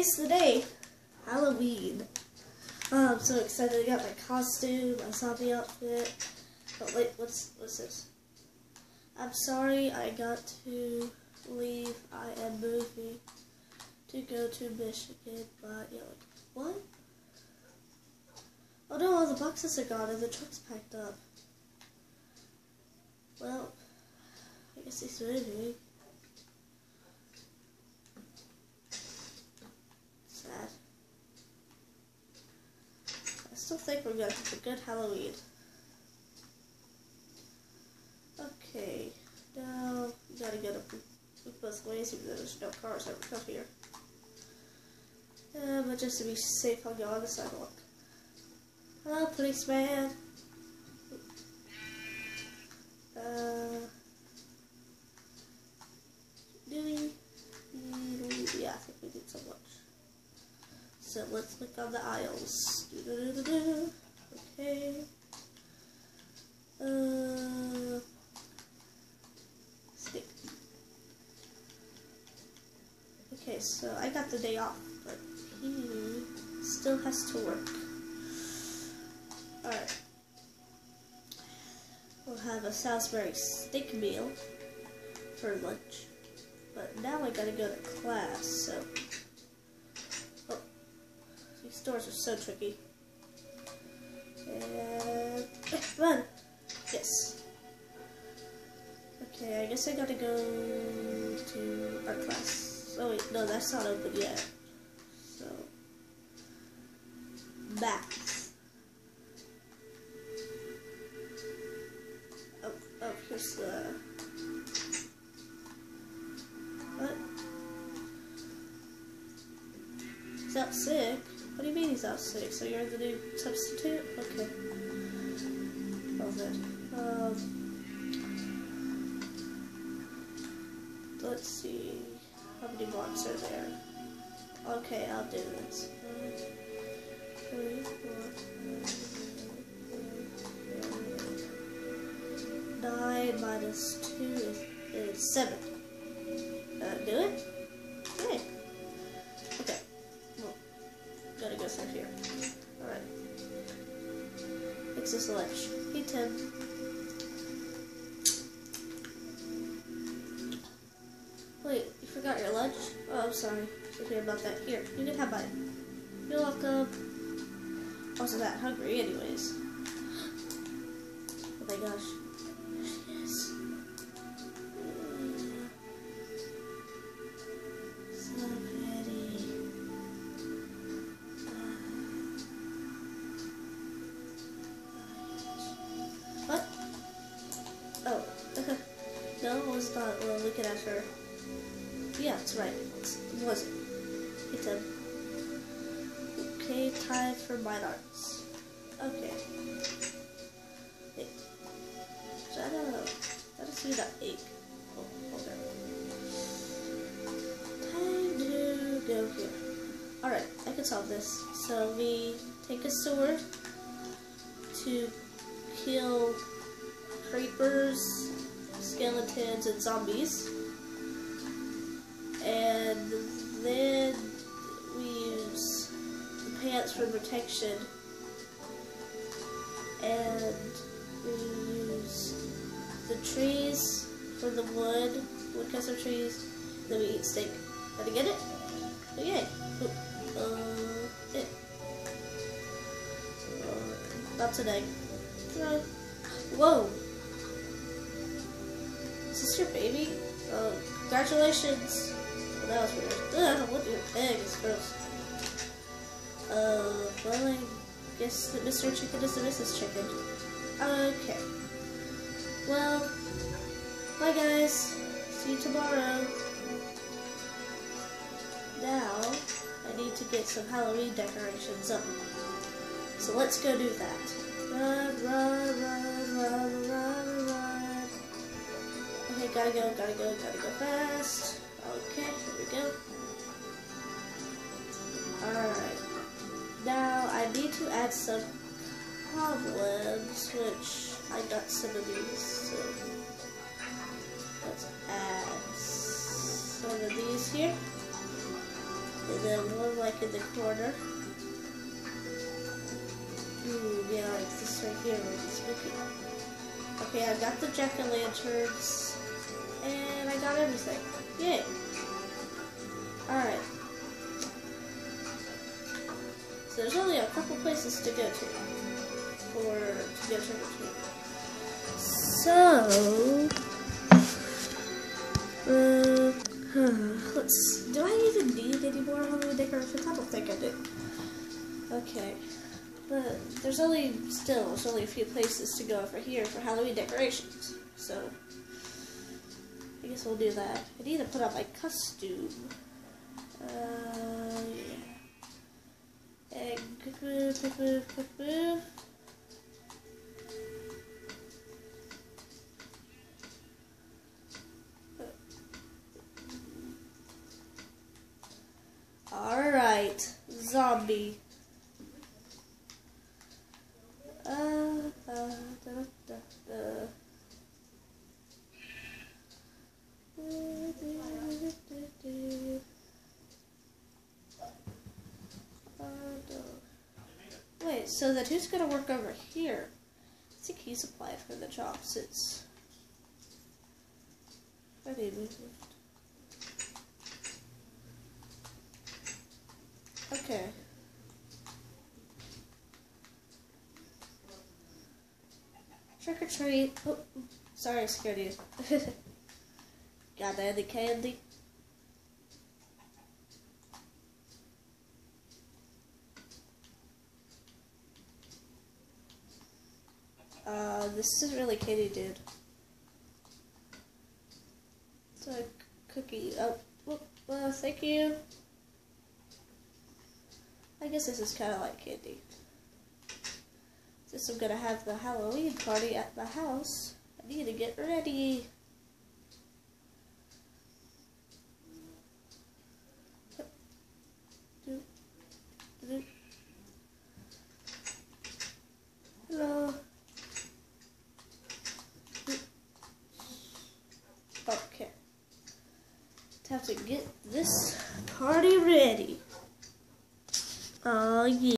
today's the day. Halloween. Oh, I'm so excited. I got my costume, my zombie outfit. Oh, wait, what's, what's this? I'm sorry I got to leave. I am moving to go to Michigan, but, know, like, what? Oh no, all the boxes are gone and the truck's packed up. Well, I guess he's moving. Still think we're gonna have a good Halloween. Okay, now we gotta go to both ways though there's no cars ever come here. Uh, but just to be safe, I'll go on the sidewalk. Hello, policeman. So let's click on the aisles. Okay. Uh, stick. Okay, so I got the day off, but he still has to work. Alright. We'll have a Salisbury steak meal for lunch. But now I gotta go to class, so... Oh. Stores are so tricky. And... Run! Yes. Okay, I guess I gotta go to art class. Oh wait, no, that's not open yet. So... Math. Oh, oh, here's the... What? Is that sick? What do you mean he's out sick? So you're the new substitute? Okay. Well then. Um, let's see. How many blocks are there? Okay, I'll do this. One, three, four, five, nine minus two is seven. Fix this lunch. Hey, Tim. Wait, you forgot your lunch? Oh, I'm sorry. So hear about that. Here, you can have mine. You're welcome. Wasn't that hungry anyways. Oh my gosh. Yeah, that's right. It was It's a okay time for mine arts. Okay. Wait. Is that a that a see that egg? Oh, okay. Time to go here. Alright, I can solve this. So we take a sword to kill creepers, skeletons, and zombies and then we use the pants for protection and we use the trees for the wood, woodcutter trees, then we eat steak. Did I get it? Okay. Uh, yeah. Uh, not today. Uh, whoa! Is this your baby? Uh, congratulations! Was weird. Ugh, what your egg is gross. Uh, well, I guess Mr. Chicken is the Mrs. Chicken. Okay. Well, bye guys. See you tomorrow. Now, I need to get some Halloween decorations up. So let's go do that. Run, run, run, run, run, run. Okay, gotta go, gotta go, gotta go fast. To add some cobwebs, which I got some of these, so let's add some of these here. And then one like in the corner. Ooh, yeah, like this right here, really spooky. Okay, I got the jack-o'-lanterns, and I got everything. Yay! Alright. There's only a couple places to go to for to go or treat. So, uh, huh, let's. Do I even need any more Halloween decorations? I don't think I do. Okay, but there's only still there's only a few places to go over here for Halloween decorations. So, I guess we'll do that. I need to put on my costume. Uh, yeah. Alright, zombie. Uh, uh, da, da, da. Wait, so that who's gonna work over here? I think he's applied for the since. I. Okay. Trick or treat. Oh, sorry, I scared you. Got any candy? Uh, this isn't really candy, dude. It's a cookie. Oh, thank you. I guess this is kind of like candy. Since I'm gonna have the Halloween party at the house, I need to get ready. Hello. Okay. Time to get this party ready. Oh yeah.